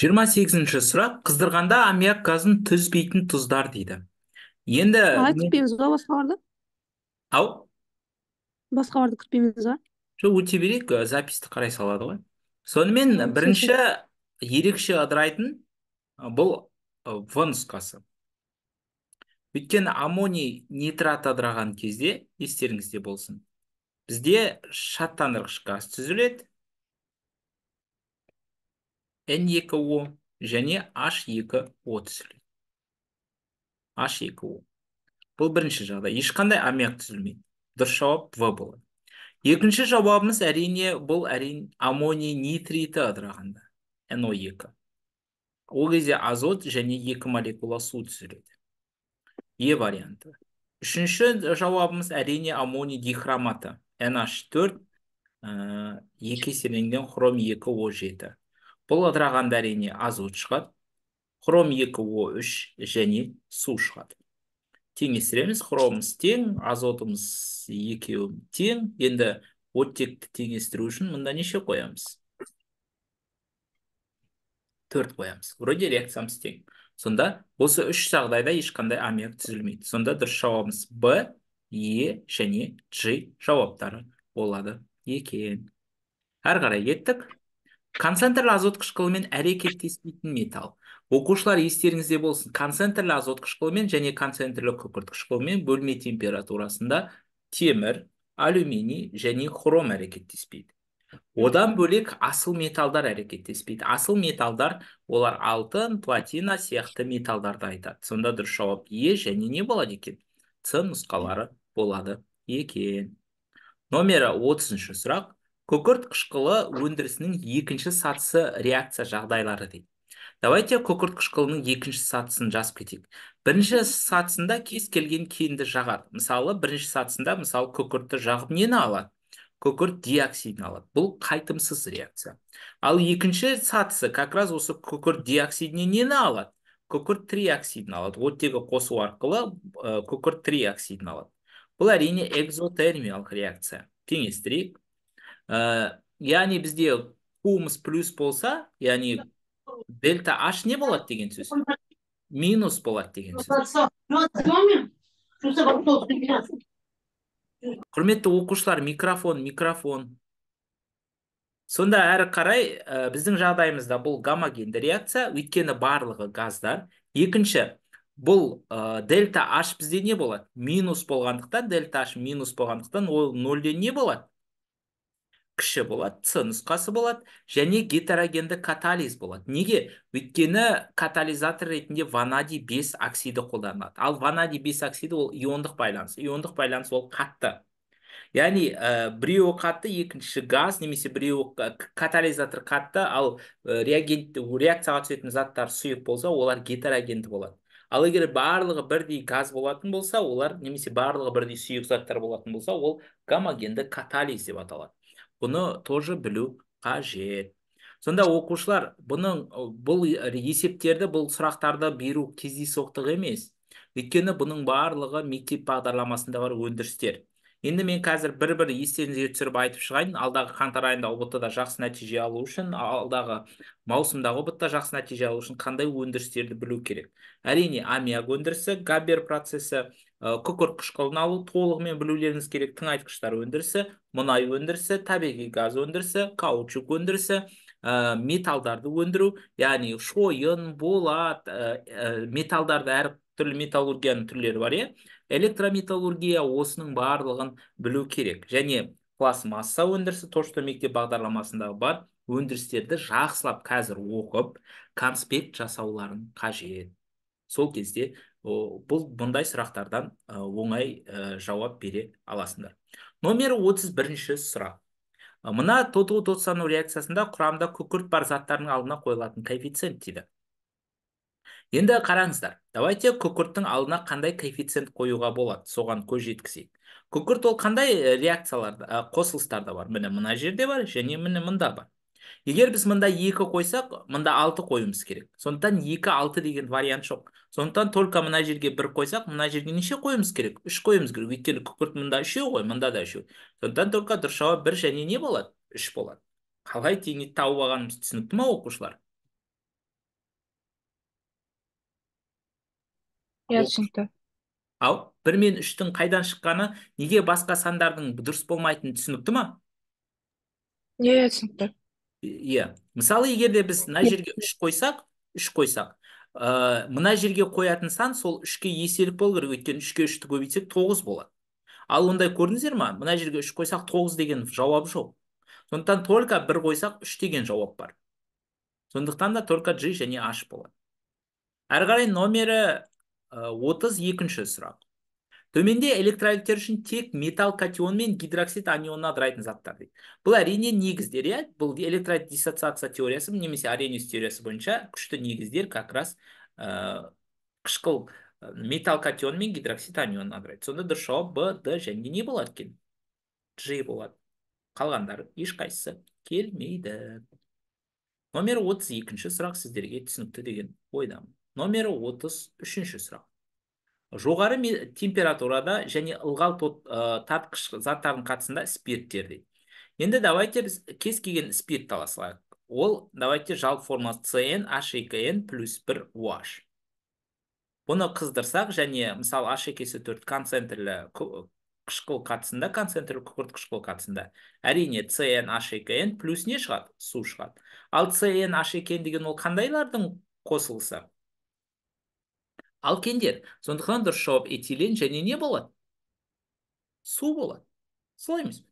жиырма сегізінші сұрақ. Қыздырғанда аммиак газын түзбейтін тұздар дейді енді қалай күтпейміз ба басқаларды? Ау? Басқаларды күтпейміз ба? Жоқ өте берейік. Записьті қарай салады ғой. Сонымен бірінші ерекше ыдырайтын бұл в нұсқасы өйткені аммоний нитрат ыдыраған кезде естеріңізде болсын бізде шаттандырғыш газ түзіледі N2O және H2O түзіледі H2O бұл бірінші жағдай. Ешқандай аммиак түзілмейді. Дұрыс жауап в болады. Екінші жауабымыз әрине бұл әрине аммоний нитриті ыдырағанда NO2 ол кезде азот және екі молекула су түзіледі. Е варианты. Үшінші жауабымыз әрине аммоний дихроматы NH4 ә, екі еселенген хром 2O7 бұл ыдырағанда әрине азот шығады хром 2O3 және су шығады. Теңестіреміз. Хромымыз тең азотымыз екеуі тең. Енді оттекті теңестіру үшін мында неше қоямыз? Төрт қоямыз. Вроде реакциямыз тең. Сонда осы үш жағдайда ешқандай аммиак түзілмейді. Сонда дұрыс жауабымыз б е және ж жауаптары болады екен. Әрі қарай кеттік концентрлі азот қышқылымен әрекеттеспейтін металл. Оқушылар естеріңізде болсын. Концентрлі азот қышқылымен және концентрлі күкірт қышқылымен бөлме температурасында темір алюминий және хром әрекеттеспейді. Одан бөлек асыл металдар әрекеттеспейді. Асыл металдар олар алтын платина сияқты металдарды айтады. Сонда дұрыс жауап е және не болады екен. С нұсқалары болады екен. Номері отызыншы сұрақ. Күкірт қышқылы өндірісінің екінші сатысы реакция жағдайлары дейді. Давайте күкірт қышқылының екінші сатысын жазып кетейік. Бірінші сатысында кез келген кенді жағады. Мысалы бірінші сатысында мысалы күкіртті жағып нені алады? Күкірт диоксидін алады. Бұл қайтымсыз реакция. Ал екінші сатысы как раз осы күкірт диоксидінен нені алады? Күкірт триоксидін алады. Оттегі қосу арқылы күкірт триоксидін алады. Бұл әрине экзотермиялық реакция. Теңестірейік. Ә, яғни бізде қуымыз плюс болса яғни дельта h не болады деген сөз? Минус болады деген сөз. Құрметті оқушылар микрофон микрофон. Сонда әрі қарай ә, біздің жағдайымызда бұл гомогенді реакция өйткені барлығы газдар. Екінші бұл ә, дельта h бізде не болады? Минус болғандықтан дельта h минус болғандықтан ол нөлден не болады? Кіші болады с нұсқасы болады және гетерогенді катализ болады. Неге? Өйткені катализатор ретінде ванадий 5 оксиді қолданылады. Ал ванадий 5 оксиді ол иондық байланыс. Иондық байланыс ол қатты. Яғни ә, біреуі қатты екіншісі газ немесе біреуі катализатор қатты ал ә, реагент реакцияға түсетін заттар сұйық болса олар гетерогенді болады. Ал егер барлығы бірдей газ болатын болса олар немесе барлығы бірдей сұйық заттар болатын болса ол гомогенді катализ деп аталады. Бұны тоже білу қажет. Сонда оқушылар бұның бұл есептерді бұл сұрақтарды беру кездейсоқтық емес. Өйткені бұның барлығы мектеп бағдарламасында бар өндірістер. Енді мен қазір бір бір естеріңізге түсіріп айтып шығайын. Алдағы қаңтар айында ұбт да жақсы нәтиже алу үшін алдағы маусымдағы ұбт та жақсы нәтиже алу үшін қандай өндірістерді білу керек? Әрине аммиак өндірісі габбер процесі күкірт қышқылын алу толығымен білулеріңіз керек тыңайтқыштар өндірісі мұнай өндірісі табиғи газ өндірісі каучук өндірісі ә, металдарды өндіру. Яғни шойын болат ә, ә, түрлі металлургияның түрлері бар иә? Электрометаллургия осының барлығын білу керек. Және пластмасса өндірісі то что мектеп бағдарламасында бар өндірістерді жақсылап қазір оқып конспект жасауларын қажет. Сол кезде бұл бұндай сұрақтардан оңай жауап бере аласыңдар. Номер 31 сұрақ. Мына тотығу тотсану реакциясында құрамда күкірт бар заттардың алдына қойылатын коэффициент дейді. Енді қараңыздар давайте күкірттің алдына қандай коэффициент қоюға болады? Соған көз жеткізейік. Күкірт ол қандай реакцияларда қосылыстарда бар? Міне мына жерде бар және міне мында бар егер біз мында екі қойсақ мында алты қоюымыз керек. Сондықтан екі алты деген вариант жоқ. Сондықтан только мына жерге бір қойсақ мына жерге неше қоюымыз керек? Үш қоюымыз керек. Өйткені күкірт мында үшеу ғой мында да үшеу. Сондықтан только дұрыс жауап бір және не болады? Үш болады. Қалай теңдей тауып алғанымыз түсінікті ма оқушылар? Иә түсінікті. Ал бір мен үштің қайдан шыққаны неге басқа сандардың дұрыс болмайтыны түсінікті ма? Иә түсінікті иә мысалы егер де біз мына жерге үш қойсақ үш қойсақ. Ә, мына жерге қоятын сан сол үшке еселік болу керек өйткені үшке үшті көбейтсек тоғыз болады. Ал ондай көрдіңіздер ма? Мына жерге үш қойсақ тоғыз деген жауап жоқ. Сондықтан только бір қойсақ үш деген жауап бар. Сондықтан да только G және H болады. Әрі қарай номері отыз екінші сұрақ. Төменде электролиттер үшін тек металл катион мен гидроксид анионын ыдырайтын заттар дейді. Бұл әрине негіздер иә? Бұл электролит диссоциация теориясы немесе арениус теориясы бойынша күшті негіздер как раз ә, қышқыл металл катион мен гидроксид анионын ыдырайды сонда дұрыс жауап б д және не болады екен? Ж болады. Қалғандары ешқайсысы келмейді. Номер 32 сұрақ сіздерге түсінікті деген ойдамын. Номер 33 сұрақ. Жоғары температурада және ылғал тартқыш заттардың қатысында спирттер дейді енді давайте біз кез келген спирт ала салайық ол давайте жалпы формасы CN H2N плюс 1 OH бұны қыздырсақ және мысалы H екесі 4 концентрлі қышқыл қатысында концентрлі күкірт қышқыл қатысында. Әрине CN H2N плюс не шығады? Су шығады. Ал CN H2N деген ол қандайлардың қосылысы? Алкендер сондықтан дұрыс жауап этилен және не болады су болады солай емес пе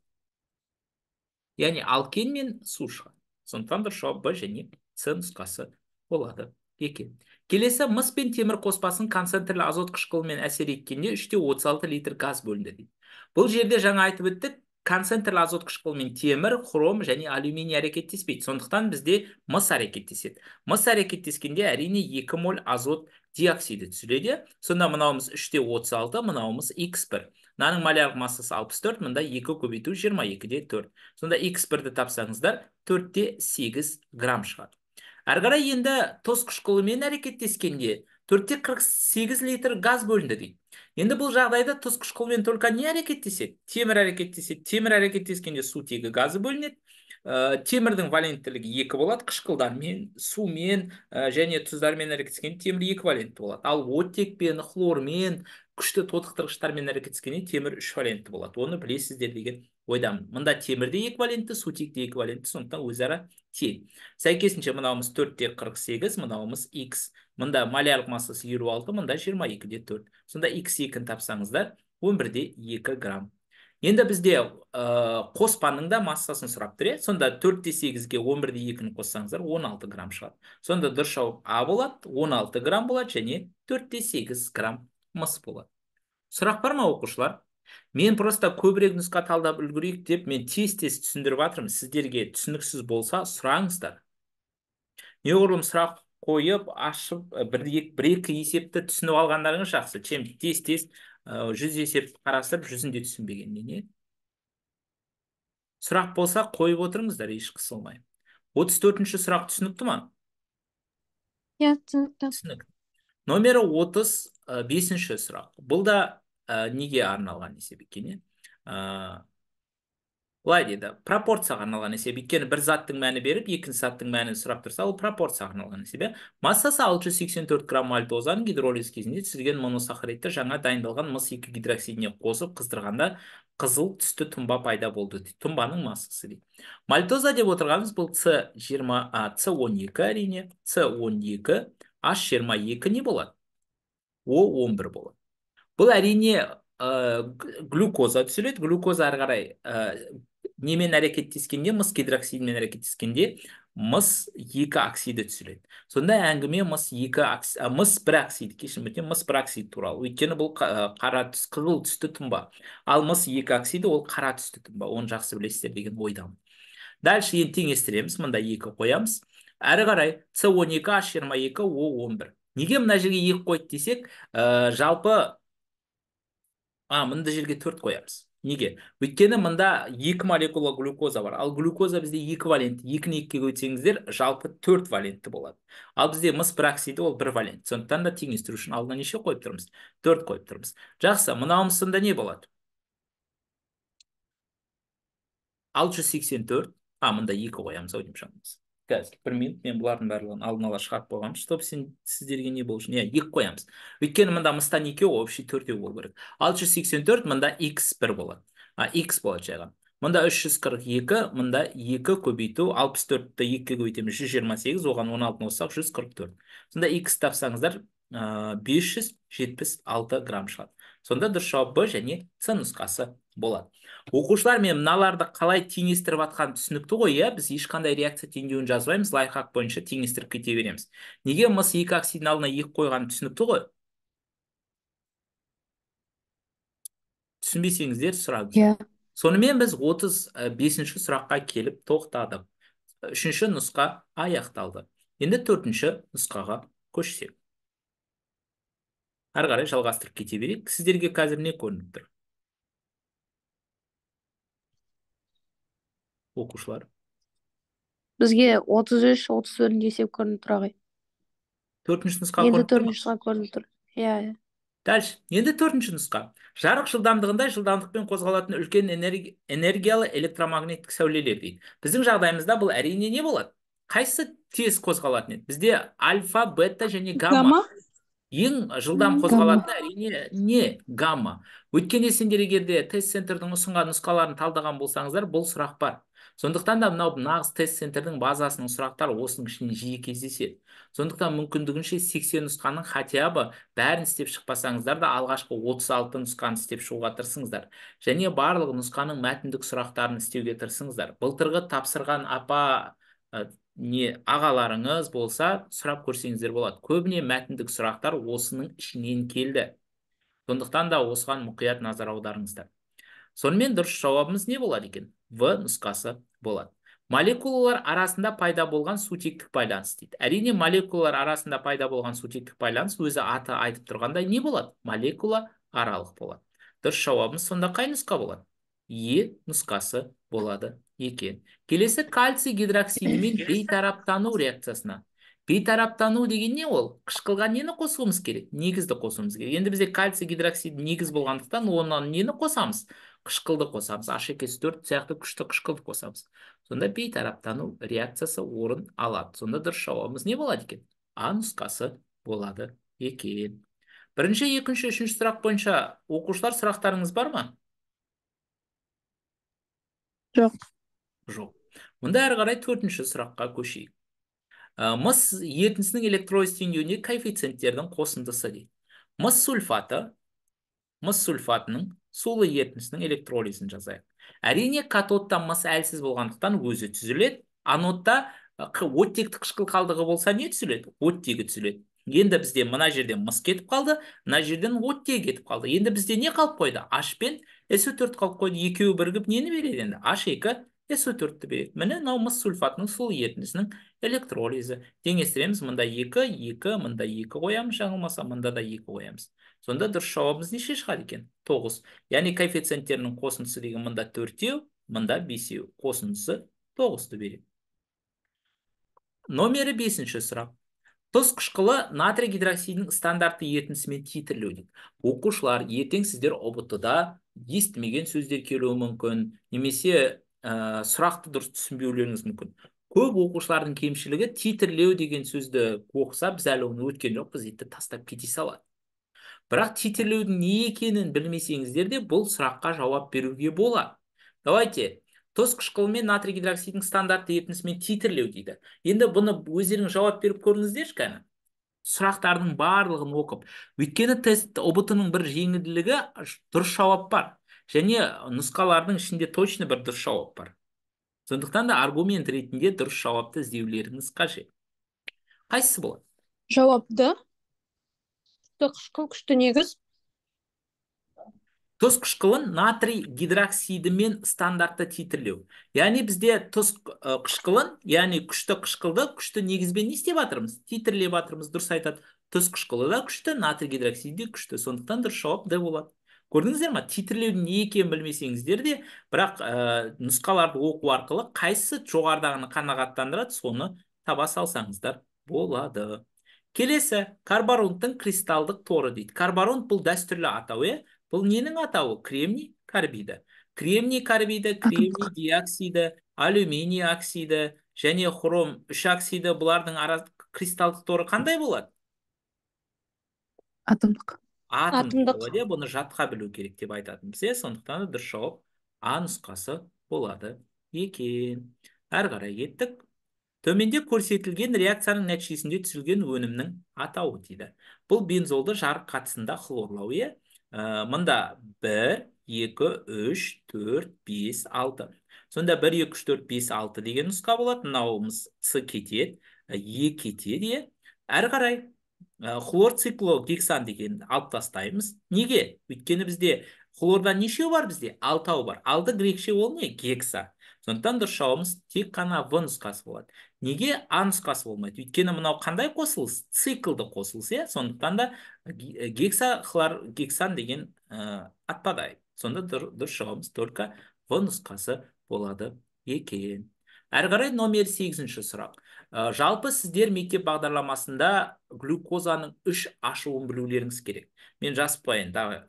яғни алкен мен су шығады сондықтан дұрыс жауап б және с нұсқасы болады. Екен келесі мыс пен темір қоспасының концентрлі азот қышқылымен әсер еткенде үште отыз алты литр газ бөлінді дейді. Бұл жерде жаңа айтып өттік концентрлі азот қышқылымен темір хром және алюминий әрекеттеспейді. Сондықтан бізде мыс әрекеттеседі. Мыс әрекеттескенде әрине 2 моль азот диоксиді түсіреді. Сонда мынауымыз үште отыз алты мынауымыз x1 мынаның малярлық массасы 64 мында 2 көбейту 22-де 4 сонда x1-ді тапсаңыздар 4-те 8 грамм шығады. Әрі енді тұз қышқылымен әрекеттескенде 4-те 48 литр газ бөлінді дейді. Енді бұл жағдайда тұз қышқылмен только не әрекеттеседі темір әрекеттеседі темір әрекеттескенде сутегі газы бөлінеді. Ә, темірдің валенттілігі екі болады қышқылдармен сумен ә, және тұздармен әрекеттескенде темір екі валентті болады. Ал оттекпен хлормен күшті тотықтырғыштармен әрекеттескенде темір үш валентті болады. Оны білесіздер деген ойдамын. Мында темір де эквивалентті сутек те эквивалентті сондықтан өзара тең сәйкесінше мынауымыз төртте қырық сегіз мынауымыз x мында малярлық массасы елу алты мында жиырма екіде төрт. Сонда x екіні тапсаңыздар он бірде екі грамм. Енді бізде ә, қоспаның да массасын сұрап тұр иә сонда төртте сегізге он бірде екіні қоссаңыздар он алты грамм шығады. Сонда дұрыс жауап а болады он алты грамм болады және төртте сегіз грамм мыс болады. Сұрақ бар ма оқушылар? Мен просто көбірек нұсқа талдап үлгерейік деп мен тез тез түсіндіріп жатырмын. Сіздерге түсініксіз болса сұраңыздар неғұрлым сұрақ қойып ашып бір, бір екі есепті түсініп алғандарыңыз жақсы. Чем тез тез жүз есепті қарастырып жүзінде түсінбегеннен не? Сұрақ болса қойып отырыңыздар еш қысылмай. отыз төртінші сұрақ түсінікті ма? Иә түсінікті. Түсінікті номері отыз бесінші сұрақ. Бұл да ә, неге арналған есеп екен иә ә, былай дейді. Пропорцияға арналған есеп өйткені бір заттың мәні беріп екінші заттың мәнін сұрап тұрса ол пропорцияға арналған есеп иә массасы 684 грамм мальтозаның гидролиз кезінде түзілген моносахаридті жаңа дайындалған мыс екі гидроксидіне қосып қыздырғанда қызыл түсті тұнба пайда болды дейді. Тұнбаның массасы дейді. Мальтоза деп отырғанымыз бұл с жиырма с он екі әрине с он екі h жиырма екі не болады? О он бір болады. Бұл әрине ә, глюкоза түсіреді глюкоза ары қарай ә, немен әрекеттескенде мыс гидроксидімен әрекеттескенде мыс екі оксиді түсіреді. Сонда әңгіме мыс екі ә, мыс бір оксид кешірім өтінемін мыс бір оксид туралы. Өйткені бұл қара түс қызыл түсті тұнба. Ал мыс екі оксиді ол қара түсті тұнба. Оны жақсы білесіздер деген ойдамын. Дальше енді теңестіреміз. Мында екі қоямыз. Әрі қарай с он екі h жиырма екі о он бір. Неге мына жерге екі қойды десек ә, жалпы а мында жерге төрт қоямыз. Неге? Өйткені мында екі молекула глюкоза бар. Ал глюкоза бізде екі валентті екіні екіге көтсеңіздер жалпы төрт валентті болады. Ал бізде мыс бір ол бір валент. Сондықтан да теңестіру үшін алдына неше қойып тұрмыз? Төрт қойып тұрмыз. Жақсы мынауымыз сонда не болады? Алты жүз сексен төрт. А мында екі қоямыз ау деймін қазір бір минут мен бұлардың барлығын алдын ала шығарып қойғанмын чтобы сен сіздерге не болу үшін иә екі қоямыз. Өйткені мында мыстан екеу общий төртеу болу керек. алты жүз сексен төрт мында x бір болады. А x болады жай ғана мында үш жүз қырық екі мында екі көбейту алпыс төртті екіге көбейтеміз жүз жиырма сегіз оған он алтыны қоссақ жүз қырық төрт. Сонда x тапсаңыздар бес жүз жетпіс алты грамм шығады. Сонда дұрыс жауап б және с нұсқасы. Болады. Оқушылар мен мыналарды қалай теңестіріп жатқаны түсінікті ғой иә? Біз ешқандай реакция теңдеуін жазбаймыз лайфхак бойынша теңестіріп кете береміз. Неге мыс екі оксидінің алдына екі қойғаны түсінікті ғой? Түсінбесеңіздер сұраңыз Иә. сонымен біз 35 бесінші сұраққа келіп тоқтадық. Үшінші нұсқа аяқталды. Енді төртінші нұсқаға көшсек. Ары қарай жалғастырып кете берейік. Сіздерге қазір не көрініп тұр? Оқушылар бізге 33 34 есеп көрініп тұр ағай. Төртінші нұсқа енді төртінші нұсқа көрініп тұр. Иә иә. Дальше енді төртінші нұсқа. Жарық жылдамдығында жылдамдықпен қозғалатын үлкен энерги- энергиялы электромагниттік сәулелер дейді. Біздің жағдайымызда бұл әрине не болады? Қайсысы тез қозғалатын еді? Бізде альфа бета және гамма. Гамма. ең жылдам қозғалатын әрине не? Гамма. Өйткені сендер егер де тест центрдің ұсынған нұсқаларын талдаған болсаңыздар бұл сұрақ бар. Сондықтан да мынау нағыз тест центрдің базасының сұрақтары осының ішінен жиі кездеседі. Сондықтан мүмкіндігінше 80 нұсқаның хотя бы бәрін істеп шықпасаңыздар да алғашқы 36 нұсқаны істеп шығуға тырысыңыздар. Және барлық нұсқаның мәтіндік сұрақтарын істеуге тырысыңыздар. Былтырғы тапсырған апа не ағаларыңыз болса сұрап көрсеңіздер болады. Көбіне мәтіндік сұрақтар осының ішінен келді. Сондықтан да осыған мұқият назар аударыңыздар. Сонымен дұрыс жауабымыз не болады екен? В нұсқасы. Болады. Молекулалар арасында пайда болған сутектік байланыс дейді. Әрине молекулалар арасында пайда болған сутектік байланыс өзі аты айтып тұрғандай не болады? Молекула аралық болады. Дұрыс жауабымыз сонда қай нұсқа болады? Е нұсқасы болады екен. Келесі кальций гидроксидімен бейтараптану реакциясына. Бейтараптану деген не ол? Қышқылға нені қосуымыз керек? Негізді қосуымыз керек. Енді бізде кальций гидроксид негіз болғандықтан онан нені қосамыз? Қышқылды қосамыз h екі төрт сияқты күшті қышқылды қосамыз. Сонда бейтараптану реакциясы орын алады. Сонда дұрыс жауабымыз не болады екен? А нұсқасы болады екен. Бірінші екінші үшінші сұрақ бойынша оқушылар сұрақтарыңыз бар ма? Жоқ. Жоқ. Мұнда әрі қарай төртінші сұраққа көшейік. Ә, мыс ерітіндісінің электролиз теңдеуіне коэффициенттердің қосындысы дейді. Мыс сульфаты мыс сульфатының сулы ерітіндісінің электролизін жазайық әрине катодта мыс әлсіз болғандықтан өзі түзіледі анодта ы, қ- оттекті қышқыл қалдығы болса не түзіледі? Оттегі түзіледі. Енді бізде мына жерден мыс кетіп қалды мына жерден оттегі кетіп қалды. Енді бізде не қалып қойды? H пен SO4 қалып қойды. Екеуі бірігіп нені береді енді? H2 SO4-ті береді. Міне мынау мыс сульфатының сулы ерітіндісінің электролизі. Теңестіреміз. Мында екі екі мында екі қоямыз. Жаңылмаса мында да екі қоямыз. Сонда дұрыс жауабымыз неше шығады екен? Тоғыз. Яғни коэффициенттерінің қосындысы деген мында төртеу мында бесеу. Қосындысы тоғызды береді номері бесінші сұрақ. Тұз қышқылы натрий гидроксидінің стандартты ерітіндісімен титрлеу дейді оқушылар ертең сіздер ұбт да естімеген сөздер келуі мүмкін немесе ә, сұрақты дұрыс түсінбеулеріңіз мүмкін. Көп оқушылардың кемшілігі титрлеу деген сөзді оқыса біз әлі оны өткен жоқпыз дейді тастап кете салады. Бірақ титрлеудің не екенін білмесеңіздер де бұл сұраққа жауап беруге болады. Давайте тұз қышқылы мен натрий гидроксидінің стандартты ерітіндісімен титрлеу дейді. Енді бұны өздеріңіз жауап беріп көріңіздерші кәні. Сұрақтардың барлығын оқып өйткені тест ұбт ның бір жеңілдігі ш- дұрыс жауап бар. Және нұсқалардың ішінде точно бір дұрыс жауап бар. Сондықтан да аргумент ретінде дұрыс жауапты іздеулеріңіз қажет. Қайсысы болады? Жауапты. Күшті қышқыл, күшті негіз. тұз қышқылын натрий гидроксидімен стандартты титрлеу. Яғни бізде тұз қышқылын яғни күшті қышқылды күшті негізбен не істеп жатырмыз? Титрлеп жатырмыз дұрыс айтады. Тұз қышқылы да күшті натрий гидроксиді де күшті. Сондықтан дұрыс жауап д болады. Көрдіңіздер ма? Титрлеудің не екенін білмесеңіздер де бірақ ә, нұсқаларды оқу арқылы қайсысы жоғарыдағыны қанағаттандырады соны таба салсаңыздар болады. Келесі карбаронттың кристалдық торы дейді. Карбаронт бұл дәстүрлі атау иә бұл ненің атауы? Кремний карбиді. Кремний карбиді кремний диоксиді алюминий оксиді және хром үш оксиді бұлардың ара кристалдық торы қандай болады? Атомдық. Атомдық иә бұны жатқа білу керек деп айтатынбыз иә сондықтан да дұрыс жауап а нұсқасы болады екен. Әрі қарай кеттік. Төменде көрсетілген реакцияның нәтижесінде түзілген өнімнің атауы дейді. Бұл бензолды жарық қатысында хлорлау Ә, мында бір екі үш төрт бес алты. Сонда бір екі үш төрт бес алты деген нұсқа болады. Мынауымыз с кетеді е кетеді иә? Әрі қарай ә, хлор циклогексан деген алып тастаймыз. Неге? Өйткені бізде хлордан нешеу бар бізде? Алтау бар. Алды грекше ол не? Гекса. Сондықтан дұрыс жауабымыз тек қана в нұсқасы болады. Неге а нұсқасы болмайды өйткені мынау қандай қосылыс? Циклді қосылыс иә? Сондықтан да ге- гекса хлор гексан деген ә, отпадает сонда дұр- дұрыс жауабымыз только в нұсқасы болады екен. Әрі қарай номер сегізінші сұрақ. Ә, жалпы сіздер мектеп бағдарламасында глюкозаның үш ашуын білулеріңіз керек. Мен жазып тағы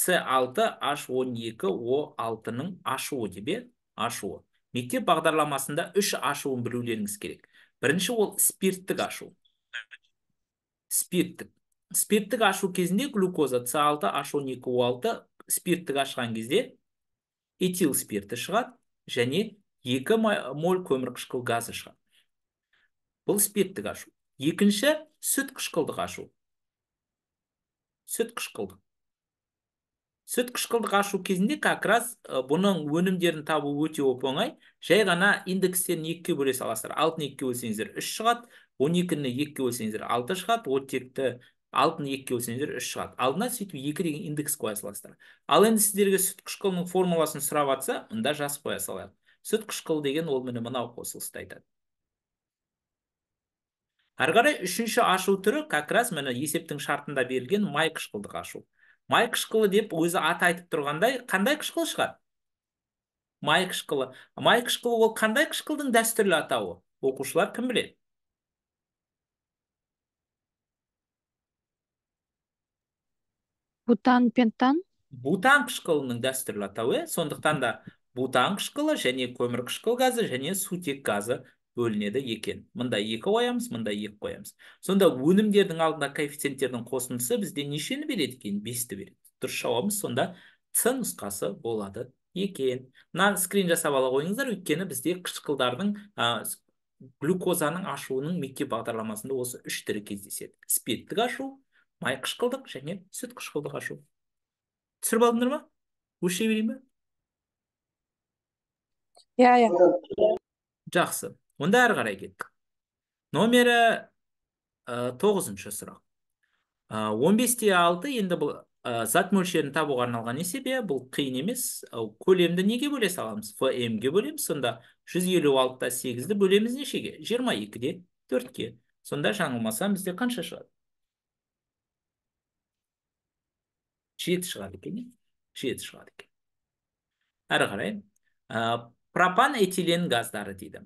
С6 H12 O6-ның ашуы деп ашуы. Мектеп бағдарламасында үш ашуын білулеріңіз керек. Бірінші ол спирттік ашу. Спирттік. Спирттік ашу кезінде глюкоза С6 H12 O6 спирттік ашқан кезде этил спирті шығады және екі моль көмірқышқыл газы шығады. Бұл спирттік ашу. Екінші сүт қышқылдық ашу. Сүт қышқылдық. Сүт қышқылдық ашу кезінде как раз бұның өнімдерін табу өте оп оңай. Жай ғана индекстерін екіге бөле саласыздар. Алтыны екіге бөлсеңіздер үш шығады он екіні екіге бөлсеңіздер алты шығады оттекті алтыны екіге бөлсеңіздер үш шығады. Алдына сөйтіп екі деген индекс қоя саласыздар. Ал енді сіздерге сүт қышқылының формуласын сұрап жатса мында жазып қоя салайық. Сүт қышқылы деген ол міне мынау қосылысты айтады. Әрі қарай үшінші ашу түрі как раз міне есептің шартында берілген май қышқылдық ашу. Май қышқылы деп өзі аты айтып тұрғандай қандай қышқыл шығады май қышқылы. Май қышқылы ол қандай қышқылдың дәстүрлі атауы? Оқушылар кім біледі? Бутан пентан? Бутан қышқылының дәстүрлі атауы иә сондықтан да бутан қышқылы және көмір қышқыл газы және сутек газы бөлінеді екен. Мында екі қоямыз мында екі қоямыз. Сонда өнімдердің алдында коэффициенттердің қосындысы бізде нешені береді екен? Бесті береді. Дұрыс жауабымыз сонда с нұсқасы болады екен. Мына скрин жасап ала қойыңыздар. Өйткені бізде қышқылдардың глюкозаның ашуының мектеп бағдарламасында осы үш түрі кездеседі. Спирттік ашу май қышқылдық және сүт қышқылдық ашу. Түсіріп алдыңдар ма? Өлшей берейін ба иә иә. Жақсы. Онда әрі қарай кеттік. Номері тоғызыншы сұрақ. Ә, 15-те 6 енді бұл зат мөлшерін табуға арналған есеп иә бұл қиын емес. Көлемді неге бөле саламыз? Ге бөлеміз. Сонда 156-та 8-ді бөлеміз нешеге? 22-де 4-ке сонда жаңылмасам бізде қанша шығады? 7 шығады екен иә 7 шығады екен. Әрі қарай пропан этилен газдары дейді.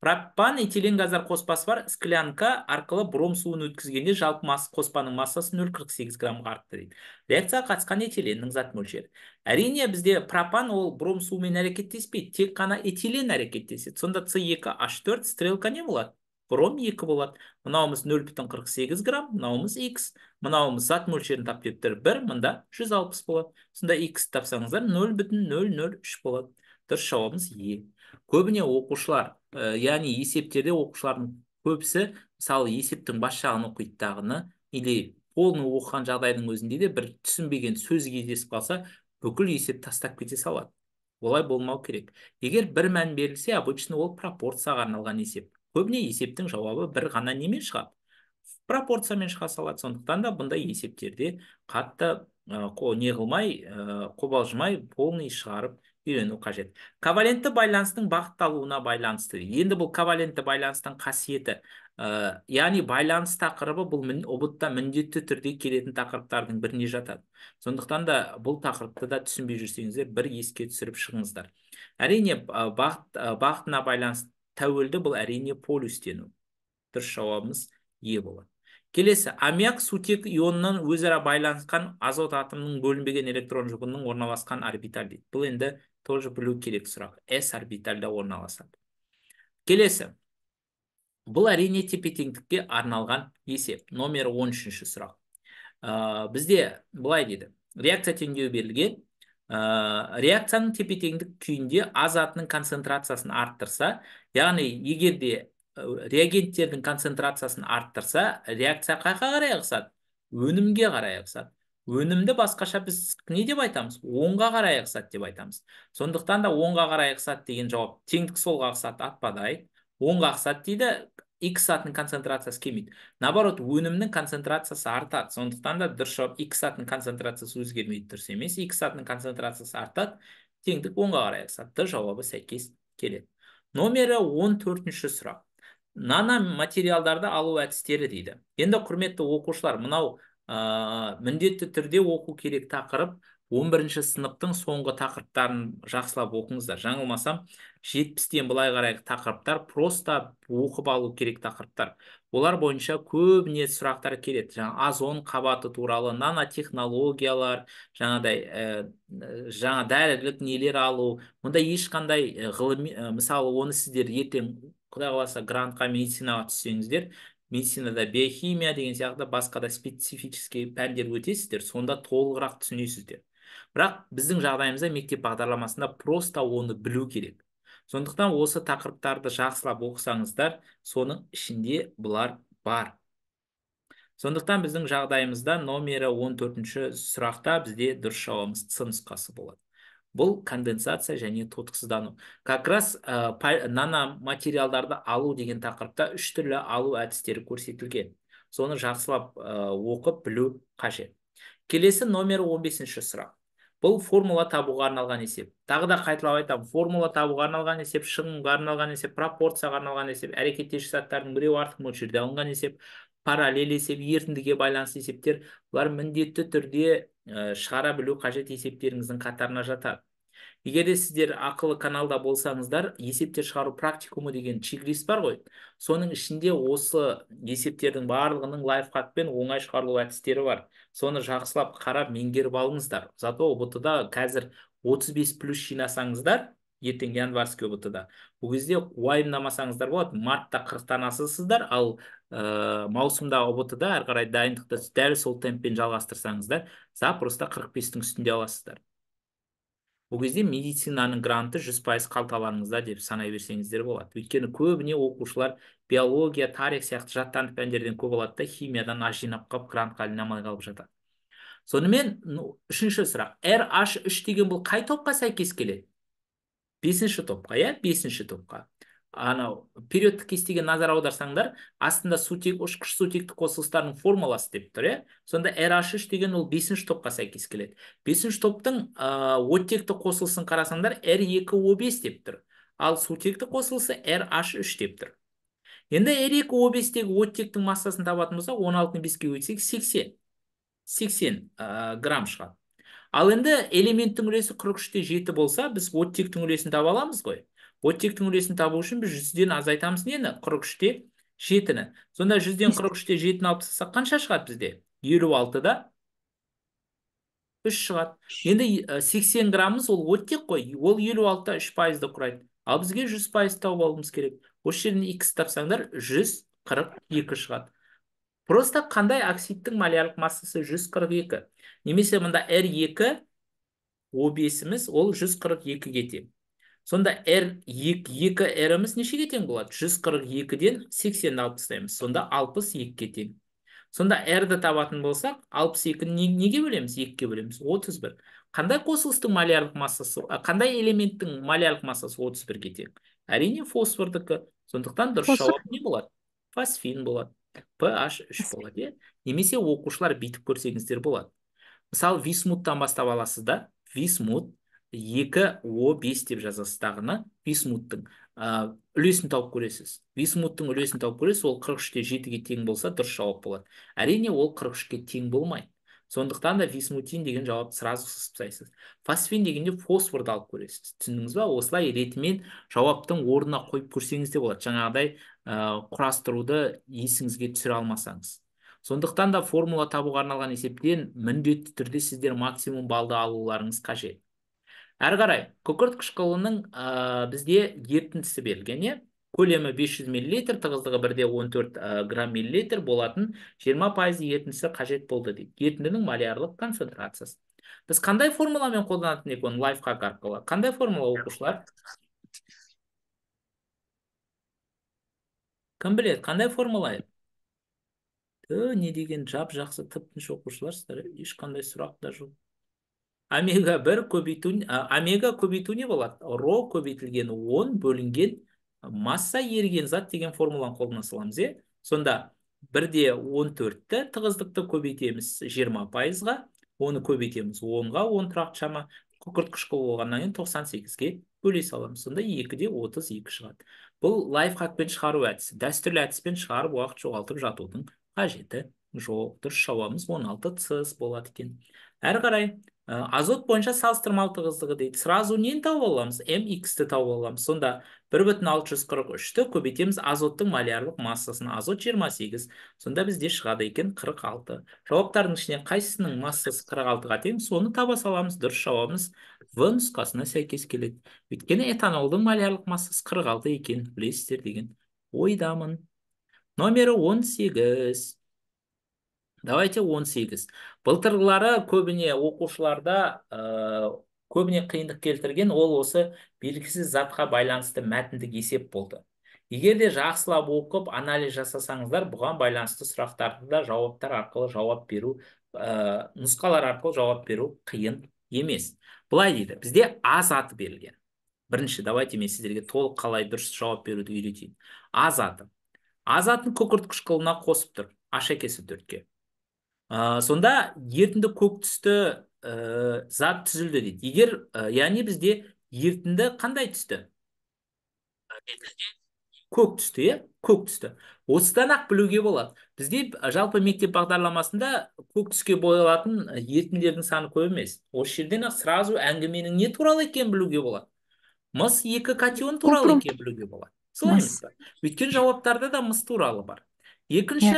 Пропан этилен газдар қоспасы бар. Склянка арқылы бром суын өткізгенде жалпы масса қоспаның массасы 0,48 граммға артты дейді. Реакцияға қатысқан этиленнің зат мөлшері. Әрине бізде пропан ол бром суымен әрекеттеспейді тек қана этилен әрекеттеседі. Сонда С2H4 стрелка не болады? Бром 2 болады. Мынауымыз 0,48 грамм мынауымыз x мынауымыз зат мөлшерін тап деп тұр. 1 мында 160 болады. Сонда x тапсаңыздар 0,003 болады. Дұрыс жауабымыз е көбіне оқушылар ә, яғни есептерде оқушылардың көбісі мысалы есептің бас жағын оқиды дағыны или полный оқыған жағдайдың өзінде де бір түсінбеген сөз кездесіп қалса бүкіл есеп тастап кете салады. Олай болмау керек. Егер бір мән берілсе обычно ол пропорцияға арналған есеп. Көбіне есептің жауабы бір ғана немен шығады? Пропорциямен шыға салады. Сондықтан да бұндай есептерде қатты ә, не қылмай ә, қобалжымай полный шығарып үйрену қажет. Ковалентті байланыстың бағытталуына байланысты. Енді бұл ковалентті байланыстың қасиеті яғни байланыс тақырыбы бұл мін, ұбт та міндетті түрде келетін тақырыптардың біріне жатады. Сондықтан да бұл тақырыпты да түсінбей жүрсеңіздер бір еске түсіріп шығыңыздар. Әрине бағыт, бағытына байланысты тәуелді бұл әрине полюстену дұрыс жауабымыз е болады. Келесі аммиак сутек ионынан өзара байланысқан азот атомының бөлінбеген электрон жұбының орналасқан орбиталь дейді. Бұл енді тоже білу керек сұрақ s орбитальда орналасады келесі. Бұл әрине тепе теңдікке арналған есеп. Номер 13 сұрақ ә, бізде былай дейді. Реакция теңдеуі берілген. Ә, реакцияның тепе теңдік күйінде а затының концентрациясын арттырса яғни егер де реагенттердің концентрациясын арттырса реакция қайқа қарай ығысады? Өнімге қарай ығысады. Өнімді басқаша біз не деп айтамыз? Оңға қарай ығысады деп айтамыз. Сондықтан да оңға қарай ығысады деген жауап. Теңдік солға ығысады атпадай. Оңға ығысады дейді x затының концентрациясы келмейді. Наоборот өнімнің концентрациясы артады. Сондықтан да дұрыс жауап x затының концентрациясы өзгермейді дұрыс емес. X затының концентрациясы артады теңдік оңға қарай ығысады д жауабы сәйкес келеді. Номері 14 сұрақ. Наноматериалдарды алу әдістері дейді. Енді құрметті оқушылар мынау ә, міндетті түрде оқу керек тақырып. 11 сыныптың соңғы тақырыптарын жақсылап оқыңыздар. Жаңылмасам жетпістен былай қарай тақырыптар просто оқып алу керек тақырыптар. Олар бойынша көбіне сұрақтар келеді. Жаңа озон қабаты туралы нанотехнологиялар жаңадай ә, жаңа дәрілік нелер алу. Мұнда ешқандай ғылыми ә, мысалы оны сіздер ертең құдай қаласа грантқа медицинаға түссеңіздер медицинада биохимия деген сияқты басқа да специфический пәндер өтесіздер сонда толығырақ түсінесіздер. Бірақ біздің жағдайымызда мектеп бағдарламасында просто оны білу керек. Сондықтан осы тақырыптарды жақсылап оқысаңыздар соның ішінде бұлар бар. Сондықтан біздің жағдайымызда номері 14 сұрақта бізде дұрыс жауабымыз ц нұсқасы болады. Бұл конденсация және тотықсыздану. Как раз ә, наноматериалдарды алу деген тақырыпта үш түрлі алу әдістері көрсетілген. Соны жақсылап ә, оқып білу қажет. Келесі номер 15 сұрақ. Бұл формула табуға арналған есеп. Тағы да қайталап айтамын формула табуға арналған есеп шығынға арналған есеп пропорцияға арналған есеп әрекеттесуші заттардың біреуі артық мөлшерде алынған есеп параллель есеп ерітіндіге байланысты есептер. Бұлар міндетті түрде шығара білу қажет есептеріңіздің қатарына жатады егер де сіздер ақылы каналда болсаңыздар есептер шығару практикумы деген чек-лист бар ғой. Соның ішінде осы есептердің барлығының лайфхакпен оңай шығарылу әдістері бар. Соны жақсылап қарап меңгеріп алыңыздар. Зато ұбт да қазір 35 плюс жинасаңыздар ертең январский ұбт да бұл кезде уайымдамасаңыздар болады мартта қырықтан асасыздар ал ә, маусымда ұбт да әрі қарай дайындықты дәл сол темппен жалғастырсаңыздар запросто қырық бестің үстінде аласыздар. Бұл кезде медицинаның гранты жүз пайыз қалталарыңызда деп санай берсеңіздер болады. Өйткені көбіне оқушылар биология тарих сияқты жаттанды пәндерден көп алады да химиядан аз жинап қалып грантқа іліне қалып жатады. Сонымен үшінші сұрақ. rh үш деген бұл қай топқа сәйкес келеді? Бесінші топқа иә? Бесінші топқа. Анау периодтық кестеге назар аударсаңдар астында сутек ұшқыш сутектік қосылыстарының формуласы деп тұр иә? Сонда rh үш деген ол бесінші топқа сәйкес келеді. Бесінші топтың ә, оттекті қосылысын қарасаңдар r екі о бес деп тұр. Ал сутекті қосылысы rh үш деп тұр. Енді r екі о бестегі оттектің массасын табатын болсақ он алтыны беске бөлсек сексен. Сексен грамм шығады. Ал енді элементтің үлесі қырық үште жеті болса біз оттектің үлесін таба аламыз ғой. Оттектің үлесін табу үшін біз жүзден азайтамыз нені? қырық үште жетіні. Сонда жүзден қырық үште жетіні алып тастасақ қанша шығады бізде? елу алтыда үш шығады. Енді сексен граммымыз ол оттек қой. Ол елу алтыда үш пайызды құрайды. Ал бізге жүз пайыз тауып алуымыз керек. Осы жерден икс тапсаңдар жүз қырық екі шығады. Просто қандай оксидтің малярлық массасы жүз қырық екі? Немесе мында р екі о бесіміз ол жүз қырық екіге тең сонда r екі r-іміз нешеге тең болады? 142-ден 80-ді алып тастаймыз сонда 62-ге тең. Сонда r-ді табатын болсақ 62-ні неге бөлеміз? 2-ге бөлеміз. 31 қандай қосылыстың малярлық массасы қандай элементтің малярлық массасы 31-ге тең? Әрине фосфордікі. Сондықтан дұрыс жауап не болады? Фосфин болады. Ph 3 болады иә. Немесе оқушылар бүйтіп көрсеңіздер болады. Мысалы висмуттан бастап аласыз да висмут екі о бес деп жазасыз дағыны висмуттың. Үлесін тауып көресіз. Висмуттың үлесін тауып көресіз ол қырық үште жетіге тең болса дұрыс жауап болады. Әрине ол қырық үшке тең болмайды. Сондықтан да висмутин деген жауапты сразу сызып фосфин дегенде фосфорды алып көресіз. Түсіндіңіз ба? Осылай ретімен жауаптың орнына қойып көрсеңіз де болады. Жаңағыдай ә, құрастыруды есіңізге түсіре алмасаңыз. Сондықтан да формула табуға арналған есептен міндетті түрде сіздер максимум балды алуларыңыз қажет. Әрі қарай күкірт қышқылының ә, бізде ерітіндісі берілген иә көлемі 500 мл тығыздығы бірде 14 ә, грамм миллилитр болатын 20 пайыз ерітіндісі қажет болды дейді. Ерітіндінің малярлық концентрациясы. Біз қандай формуламен қолданатын едік оны лайфхак арқылы? Қандай формула оқушылар? Кім біледі? Қандай формула? Еді не деген жап жақсы тып тыныш оқушыларсыздар. Ешқандай сұрақ та жоқ. Омега бір көбейту омега көбейту не болады. Ро көбейтілген 10 бөлінген масса еріген зат деген формуланы қолдана саламыз иә сонда бірде 14-ті тығыздықты көбейтеміз 20 пайызға оны көбейтеміз 10-ға 10 тұрақты шама күкірт қышқыл болғаннан кейін 98-ге бөле саламыз. Сонда 2-де 32 шығады. Бұл лайфхакпен шығару әдісі дәстүрлі әдіспен шығарып уақыт жоғалтып жатудың қажеті жоқ. Дұрыс жауабымыз 16 цс болады екен. Әрі қарай азот бойынша салыстырмалы тығыздығы дейді. Сразу нені тауып аламыз? Mx-ті тауып аламыз. Сонда бір бүтін алты жүз қырық үшті көбейтеміз азоттың малярлық массасын азот 28 сонда бізде шығады екен 46 жауаптардың ішінен қайсысының массасы 46-ға тең соны таба саламыз дұрыс жауабымыз в нұсқасына сәйкес келеді. Өйткені этанолдың малярлық массасы 46 екен білесіздер деген ойдамын. Номері 18 давайте 18 былтырғылары көбіне оқушыларда ә, көбіне қиындық келтірген ол осы белгісіз затқа байланысты мәтіндік есеп болды. Егер де жақсылап оқып анализ жасасаңыздар бұған байланысты сұрақтарды да жауаптар арқылы жауап беру ә, нұсқалар арқылы жауап беру қиын емес. Былай дейді. Бізде а заты берілген. Бірінші давайте мен сіздерге толық қалай дұрыс жауап беруді үйретейін. А заты а затын күкірт қышқылына қосып тұр. H әкесі төртке. Ә, сонда ерітінді көк түсті ә, зат түзілді дейді. Егер ә, яғни бізде ерітінді қандай түсті? Көк түсті иә? Көк түсті. Осыдан ақ білуге болады. Бізде жалпы мектеп бағдарламасында көк түске боялатын ерітінділердің саны көп емес. Осы жерден ақ сразу әңгіменің не туралы екенін білуге болады. Мыс екі катион туралы екенін білуге болады. Солай емес па өйткені жауаптарда да мыс туралы бар. Екінші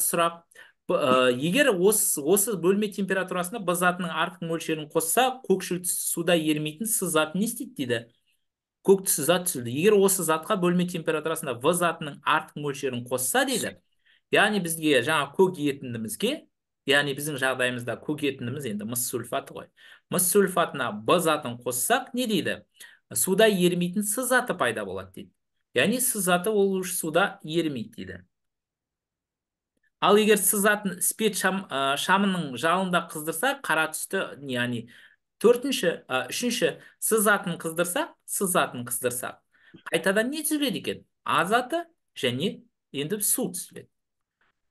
сұрақ. Егер осы, осы бөлме температурасында б затының артық мөлшерін қосса көкшіл суда ерімейтін с заты не істейді дейді? Көк түсі зат түзілді егер осы затқа бөлме температурасында в затының артық мөлшерін қосса дейді яғни бізге жаңа көк етіндімізге яғни біздің жағдайымызда көк етіндіміз енді мыс сульфаты ғой. Мыс сульфатына б затын қоссақ не дейді? Суда ерімейтін с заты пайда болады дейді. Яғни с заты ол суда ерімейді дейді. Ал егер сызатын спет шам, ә, шамының жалында қыздырса қара түсті яғни төртінші ә, үшінші сызатын қыздырса сызатын қыздырса қайтадан не түзіледі екен? А заты және енді су түзіледі.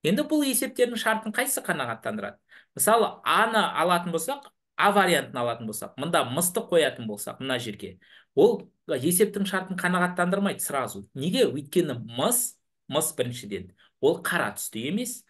Енді бұл есептердің шартын қайсысы қанағаттандырады? Мысалы аны алатын болсақ а вариантын алатын болсақ мында мысты қоятын болсақ мына жерге ол есептің шартын қанағаттандырмайды сразу. Неге? Өйткені мыс мыс біріншіден. Ол қара түсті емес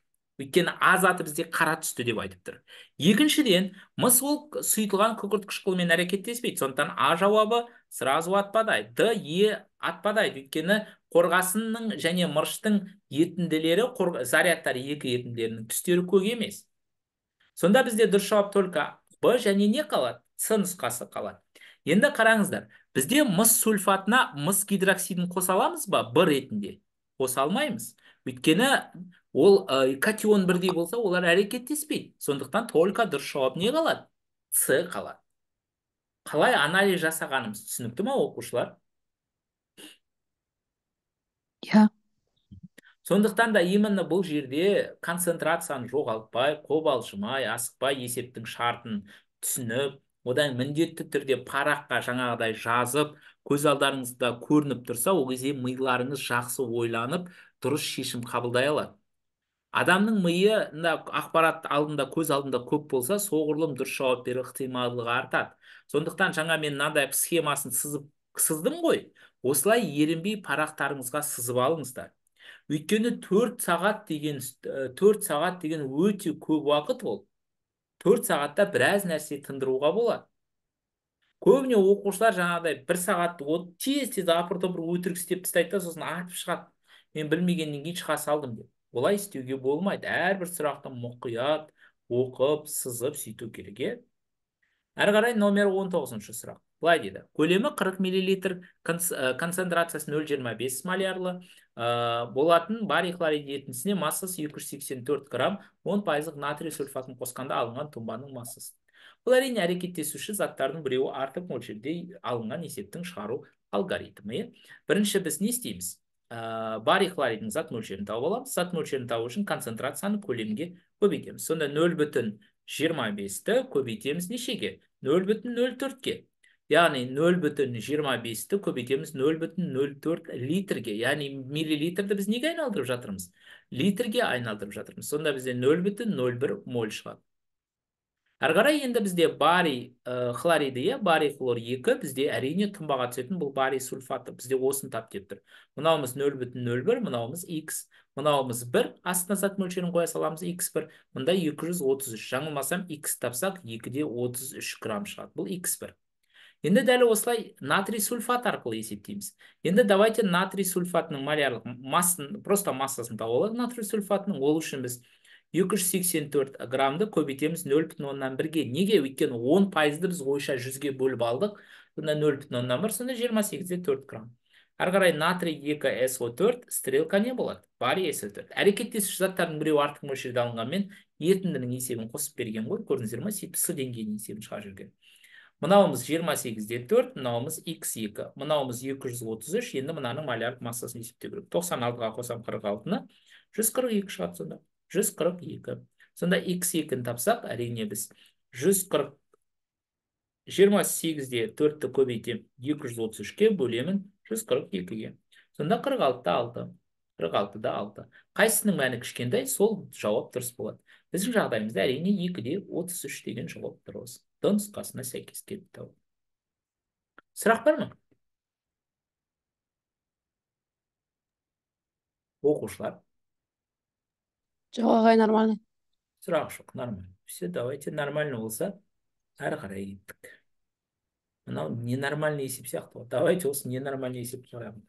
өйткені а заты бізде қара түсті деп айтып тұр. Екіншіден мыс ол сұйытылған күкірт қышқылмен әрекеттеспейді сондықтан а жауабы сразу атпадайды д е атпадайды. Өйткені қорғасынның және мырыштың ерітінділері зарядтар екі ерітінділерінің түстері көк емес. Сонда бізде дұрыс жауап только б және не қалады? С нұсқасы қалады. Енді қараңыздар бізде мыс сульфатына мыс гидроксидін қоса аламыз ба? Б ретінде. Қоса алмаймыз. Өйткені ол ә, катион бірдей болса олар әрекеттеспейді. Сондықтан только дұрыс жауап не қалады? С қалады. Қалай анализ жасағанымыз түсінікті ма оқушылар? Иә. Сондықтан да именно бұл жерде концентрацияны жоғалтпай қобалжымай асықпай есептің шартын түсініп одан міндетті түрде параққа жаңағыдай жазып көз алдарыңызда көрініп тұрса ол кезде миларыңыз жақсы ойланып дұрыс шешім қабылдай алады адамның миы мына ақпарат алдында көз алдында көп болса соғұрлым дұрыс жауап беру ықтималдығы артады. Сондықтан жаңа мен мынандай схемасын сызып сыздым ғой. Осылай ерінбей парақтарыңызға сызып алыңыздар. Өйткені төрт сағат деген төрт сағат деген өте көп уақыт ол. Төрт сағатта біраз нәрсе тындыруға болады. Көбіне оқушылар жаңағыдай бір сағатты тез тез апыр топыр өтірік істеп тастайды да сосын атып шығады. Мен білмегеннен кейін шыға салдым деп. Олай істеуге болмайды. Әрбір сұрақты мұқият оқып сызып сөйту керек иә әрі қарай номер 19 сұрақ. Былай дейді. Көлемі 40 миллилитр концентрациясы 0,25 малярлы болатын барий хлорид ерітіндісіне массасы 284 грамм 10 пайыздық натрий сульфатын қосқанда алынған тұнбаның массасы. Бұл әрине әрекеттесуші заттардың біреуі артық мөлшерде алынған есептің шығару алгоритмі бірінші біз не істейміз? Ә, барий хлоридінің зат мөлшерін тауып аламыз зат мөлшерін табу үшін концентрацияны көлемге көбейтеміз. Сонда нөл бүтін жиырма бесті көбейтеміз нешеге нөл бүтін нөл төртке. Яғни нөл бүтін жиырма бесті көбейтеміз нөл бүтін нөл төрт литрге. Яғни миллилитрді біз неге айналдырып жатырмыз? Литрге айналдырып жатырмыз. Сонда бізде нөл бүтін нөл бір моль шығады. Әрі енді бізде барий хлориді иә барий хлор екі бізде әрине тұнбаға түсетін бұл барий сульфаты. Бізде осыны тап деп тұр. Мынауымыз нөл бүтін нөл бір мынауымыз x мынауымыз бір астына зат мөлшерін қоя саламыз x бір. Мында 233 жаңылмасам x тапсақ екіде 33 грамм шығады. Бұл x бір. Енді дәл осылай натрий сульфат арқылы есептейміз. Енді давайте натрий сульфатының малярлық массын просто массасын тауып алайық. Натрий сульфатының ол үшін біз 284 граммды көбейтеміз 0,1-ге неге? Өйткені 10 пайызды біз ойша 100-ге бөліп алдық. Сонда 0,1 сонда 28-де 4 грамм. Әрі қарай натрий 2 SO4 стрелка не болады? Барий SO4 әрекеттесуші заттардың біреуі артық мөлшерде алынғанмен ерітіндінің есебін қосып берген ғой. Көрдіңіздер ма сөйтіп с деңгейінің есебін шығарып жүрген мынауымыз 28-де 4 мынауымыз x2 мынауымыз 233 енді мынаның малярлық массасын есептеу керек. 96-ға қосам 46-ны 142 шығады сонда. 142 сонда x2-ні тапсақ әрине біз 140 28-де 4-ті көбейтем 233-ке бөлемін 142-ге сонда 46-да 6 46-да 6 қайсысының мәні кішкентай сол жауап дұрыс болады. Біздің жағдайымызда әрине 2-де 33 деген жауап дұрыс. Д нұсқасына сәйкес келіп сұрақ бар ма? Оқушылар. Ағай нормально сұрақ жоқ нормально все давайте нормально болса әрі қарай кеттік мынау ненормальный есеп сияқты ғой давайте осы ненормальный есеп шығарамыз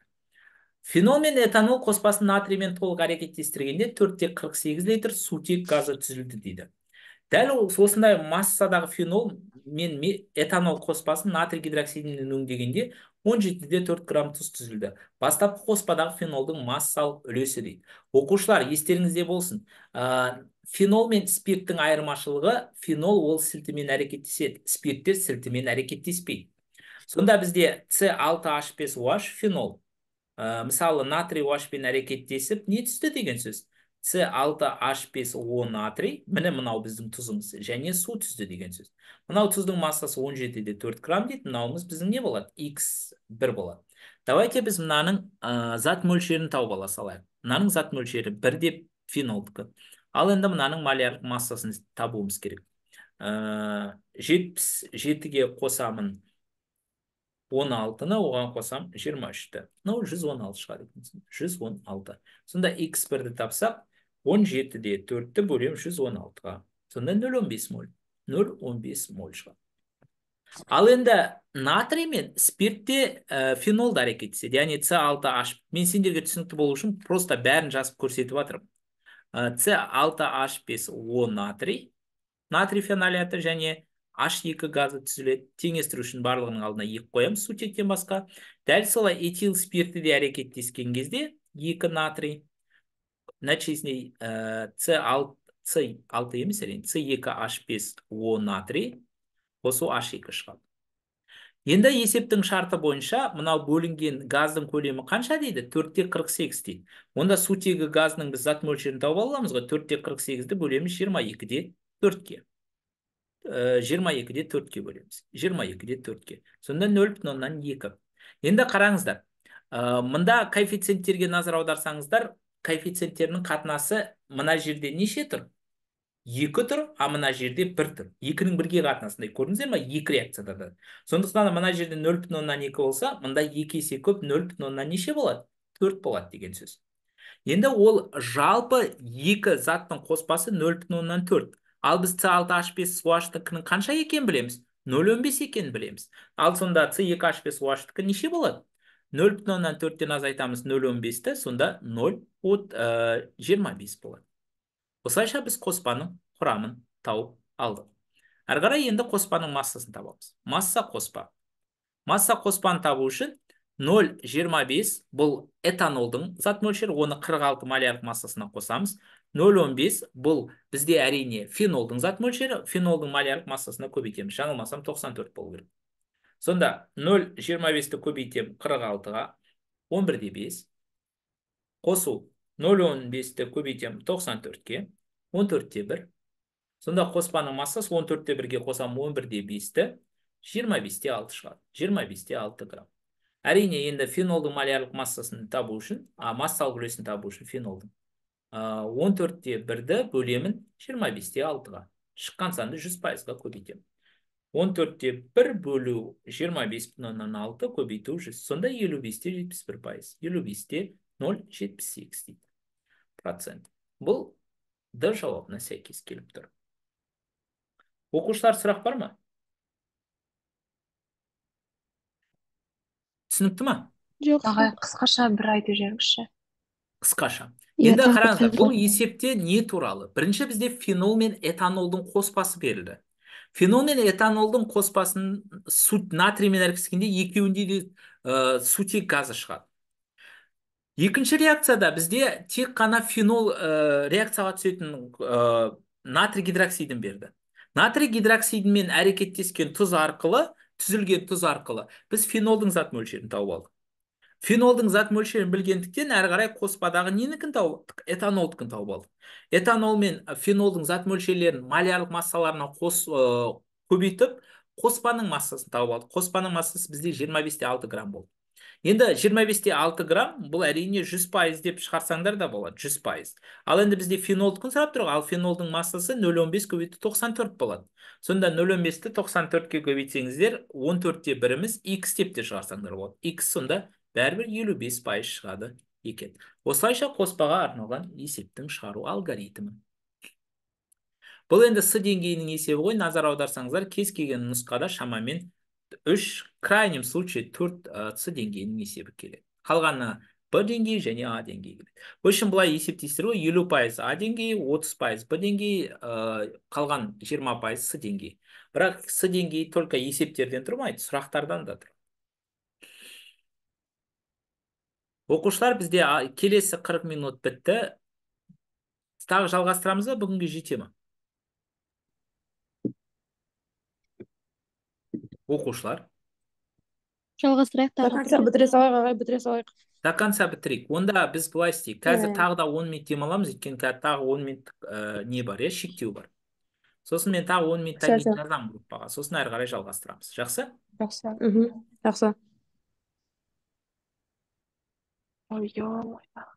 фенол мен этанол қоспасын натриймен толық әрекеттестіргенде төртте қырық сегіз литр сутек газы түзілді дейді дәл осындай массадағы фенол мен этанол қоспасын натрий гидроксидімен өңдегенде 17-де 4 грамм тұз түзілді. Бастапқы қоспадағы фенолдың массалық үлесі дейді. Оқушылар естеріңізде болсын. Фенол мен спирттің айырмашылығы фенол ол сілтімен әрекеттеседі. Спирттер сілтімен әрекеттеспейді. Сонда бізде С6H5OH фенол. Ә, мысалы натрий OH пен әрекеттесіп не түсті деген сөз? С6H5O натрий. Міне мынау біздің тұзымыз. Және су түсті деген сөз. Мынау тұздың массасы 17-де 4 грамм дейді. Мынауымыз біздің не болады? X1 болады. Давайте біз мынаның зат мөлшерін тауып ала салайық. Мынаның зат мөлшері 1 деп фенолдікі ал енді мынаның малярлық массасын табуымыз керек. Жетпіс жетіге қосамын он алтыны оған қосам жиырма үшті. Мынау жүз он алты шығады екен жүз он алты. Сонда x бірді тапсақ он жетіде төртті бөлем жүз он алтыға сонда нөл он бес моль нөл он бес моль шығады ал енді натрий мен спиртте ә, фенол да әрекеттеседі яғни с алты h мен сендерге түсінікті болу үшін просто бәрін жазып көрсетіп жатырмын С6H5O натрий, натрий фенолаты және H2 газы түзіледі. Теңестіру үшін барлығының алдына екі қоямыз сутектен басқа. Дәл солай этил спирті де әрекеттескен кезде екі натрий нәтижесінде С6 С6 емес әрине С2H5O натрий қосу H2 шығады енді есептің шарты бойынша мынау бөлінген газдың көлемі қанша дейді? Төртте қырық сегіз дейді. Онда сутегі газының біз зат мөлшерін тауып аламыз ғой. Төртте қырық сегізді бөлеміз жиырма екіде төртке. Жиырма екіде төртке бөлеміз. Жиырма екіде төртке. Сонда нөл бүтін оннан екі. Енді қараңыздар. Мында коэффициенттерге назар аударсаңыздар коэффициенттерінің қатынасы мына жерде неше тұр? Екі тұр а мына жерде бір тұр. Екінің бірге қатынасындай көрдіңіздер ма екі реакцияда да. Сондықтан мына жерде нөл бүтін оннан екі болса мында екі есе көп нөл бүтін оннан неше болады? Төрт болады деген сөз. Енді ол жалпы екі заттың қоспасы нөл бүтін оннан төрт. Ал біз с алты h бес қанша екенін білеміз? Нөл он бес екенін білеміз. Ал сонда с екі h бес неше болады? Нөл бүтін оннан төрттен азайтамыз нөл он сонда нөл жиырма бес болады. Осылайша біз қоспаның құрамын тауып алдық. Әрі енді қоспаның массасын табамыз. Масса қоспа. Масса қоспаны табу үшін 0,25 бұл этанолдың зат мөлшері оны 46 малярлық массасына қосамыз. 0,15 бұл бізде әрине фенолдың зат мөлшері фенолдың малярлық массасына көбейтеміз. Жаңылмасам 94 болу керек. Сонда 0,25-ті көбейтемін 46-ға 11-де 5 қосу 0,15-ті көбейтемін 94-ке 14-те 1 сонда қоспаның массасы 14-те 1-ге қосам 11-де 5-ті 25-те 6 шығады 25-те 6 грамм. Әрине енді фенолдың малярлық массасын табу үшін а массалық үлесін табу үшін фенолдың 14-те 1-ді бөлемін 25-те 6-ға шыққан санды 100 пайызға көбейтемін 14-те 1 бөлу 25 бүтін 6 көбейту 100 сонда 55-те 71 пайыз 55-те 0,78 дейді процент. Бұл д жауабына сәйкес келіп тұр. Оқушылар сұрақ бар ма? Түсінікті ма? Жоқ. Ағай қысқаша бір айтып жіберіңізші. Қысқаша. Енді қараңыздар бұл есепте не туралы? Бірінші бізде фенол мен этанолдың қоспасы берілді. Фенол мен этанолдың қоспасын сут натриймен әрекеттескенде екеуінде де ә, сутек газы шығады. Екінші реакцияда бізде тек қана фенол ә, реакцияға түсетін ә, натрий гидроксидін берді. Натрий гидроксидімен әрекеттескен тұз арқылы түзілген тұз арқылы біз фенолдың зат мөлшерін тауып алдық. Фенолдың зат мөлшерін білгендіктен әрі қарай қоспадағы ненікін тауып этанолдікін тауып алдық. Этанол мен фенолдың зат мөлшерлерін малярлық массаларына қос ә, көбейтіп қоспаның массасын тауып алдық. Қоспаның массасы бізде 25-те 6 грамм болды. Енді 25-те 6 грамм бұл әрине 100 пайыз деп шығарсаңдар да болады 100 пайыз. Ал енді бізде фенолдікін сұрап тұр ал фенолдың массасы 0,15 көбейту 94 болады. Сонда 0,15-ті 94-ке көбейтсеңіздер 14-те біріміз x деп те шығарсаңдар болады. X сонда бәрібір 55 пайыз шығады екен. Осылайша қоспаға арналған есептің шығару алгоритмі. Бұл енді с деңгейінің есебі ғой. Назар аударсаңыздар кез келген нұсқада шамамен үш крайнем случае төрт с деңгейінің есебі келеді. Қалғаны б деңгейі және а деңгейі келеді. Ол үшін былай есептейсіздер ғой. Елу пайыз а деңгейі отыз пайыз б деңгейі қалған жиырма пайыз с деңгейі. Бірақ с деңгейі только есептерден тұрмайды сұрақтардан да тұрады. Оқушылар бізде келесі 40 минут бітті. Тағы жалғастырамыз ба? Бүгінге жете ма оқушылар. Жалғастырайық до конца бітіре салайық ағай бітіре салайық. До конца бітірейік. Онда біз былай істейік. Қазір тағы да 10 минут демаламыз өйткені қазір тағы 10 минут ә, не бар иә шектеу бар. Сосын мен тағы 10 минуттан кейін жазамын группаға. Сосын әрі қарай жалғастырамыз. Жақсы? Жақсы. Мхм жақсы. 我要我呀。